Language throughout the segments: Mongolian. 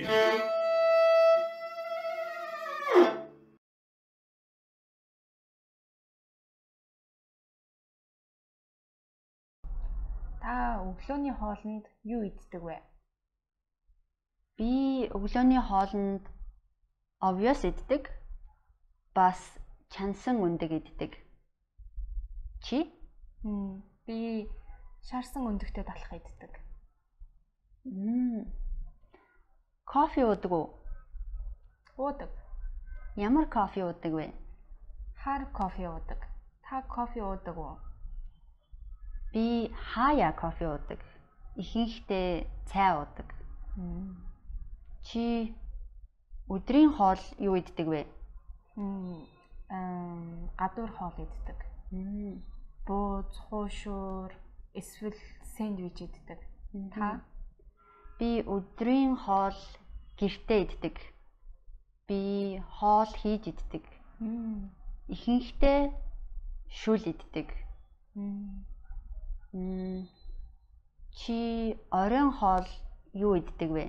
Hallelujah. Та өглөөний хоолнд юу иддэг вэ? Би өглөөний хоолнд obvious иддэг. Бас чансан өндөг иддэг. Чи? Би шарсан өндөгтэй талах иддэг. Мм. Кофе уудаг уу? Уудаг. Ямар кофе уудаг вэ? Хар кофе уудаг. Та кофе уудаг уу? Би хаяа кофе уудаг. Ихэнхдээ цай уудаг. Чи өдрийн хоол юу иддэг вэ? Хм гадуур хоол иддэг. Бууз, хуушуур, эсвэл сэндвич иддэг. Та? Би өдрийн хоол гэртээ иддэг. Би хоол хийж иддэг. Ихэнхдээ шүл иддэг. Чи оройн хоол юу иддэг вэ?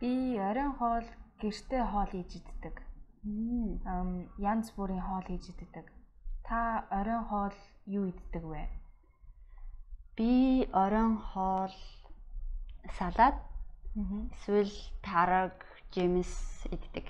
Би оройн хоол гэртээ хоол хийж иддэг. Ам янз бүрийн хоол хийж иддэг. Та оройн хоол юу иддэг вэ? Би оройн хоол салаад эсвэл тараг, жимс иддэг.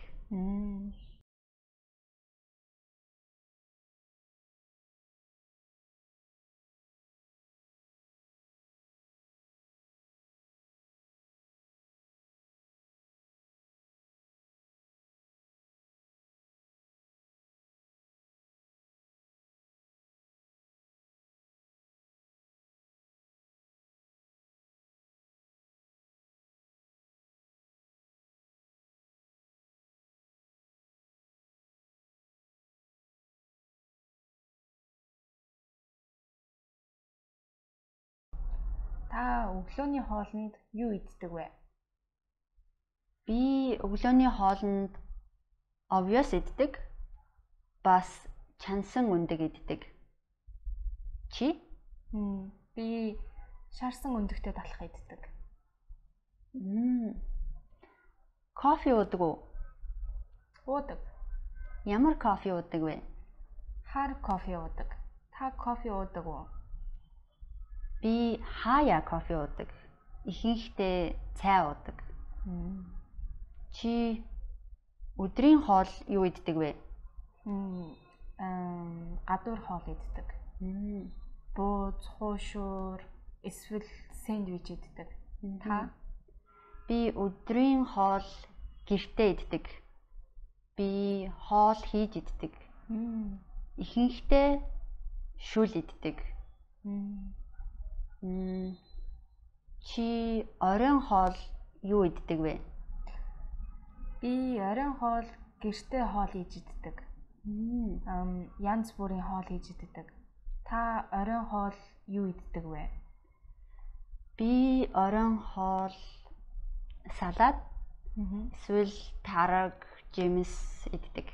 Та өглөөний хоолнд юу иддэг вэ? Би өглөөний хоолнд obvious иддэг. Бас чансан өндөг иддэг. Чи? Хм би шаарсан өндөгтэй талах иддэг. Мм. Кофе уудаг уу? Уудаг. Ямар кофе уудаг вэ? Хар кофе уудаг. Та кофе уудаг уу? Би хаяа кофе уудаг. Ихэнхдээ цай уудаг. Чи өдрийн хоол юу иддэг вэ? Хм гадуур хоол иддэг. Бууз, хуушуур, эсвэл сэндвич иддэг. Та? Би өдрийн хоол гэртээ иддэг. Би хоол хийж иддэг. Ихэнхдээ шүл иддэг. Чи оройн хоол юу иддэг вэ? Би оройн хоол гэртээ хоол хийж иддэг. Ам янз бүрийн хоол хийж иддэг. Та оройн хоол юу иддэг вэ? Би оройн хоол салаад эсвэл тараг, жимс иддэг.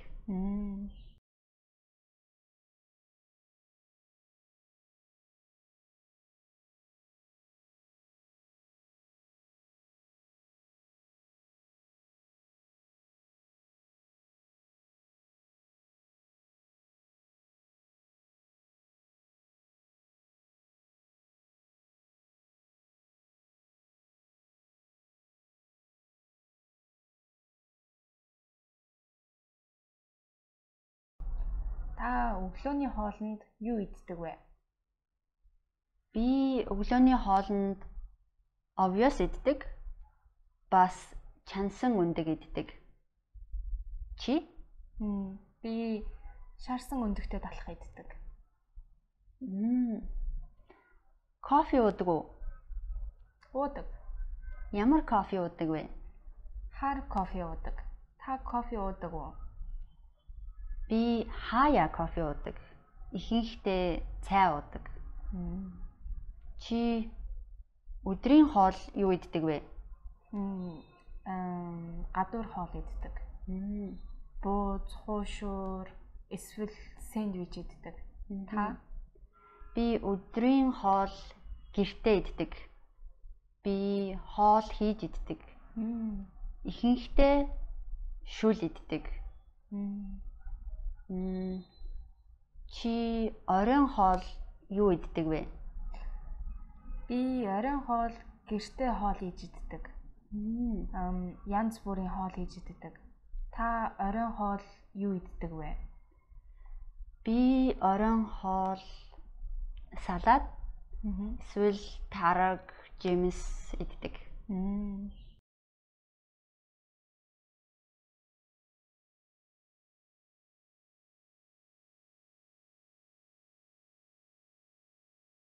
Та өглөөний хоолнд юу иддэг вэ? Би өглөөний хоолнд obvious иддэг. Бас чансан өндөг иддэг. Чи? Хм би шаарсан өндөгтэй талах иддэг. Мм. Кофе уудаг уу? Уудаг. Ямар кофе уудаг вэ? Хар кофе уудаг. Та кофе уудаг уу? Би хаяа кофе уудаг. Ихэнхдээ цай уудаг. Чи өдрийн хоол юу иддэг вэ? Хм гадуур хоол иддэг. Бууз, хуушуур, эсвэл сэндвич иддэг. Та? Би өдрийн хоол гэртээ иддэг. Би хоол хийж иддэг. Ихэнхдээ шүл иддэг. Чи оройн хоол юу иддэг вэ? Би оройн хоол гэртээ хоол хийж иддэг. Ам янз бүрийн хоол хийж иддэг. Та оройн хоол юу иддэг вэ? Би оройн хоол салат эсвэл тараг, жимс иддэг.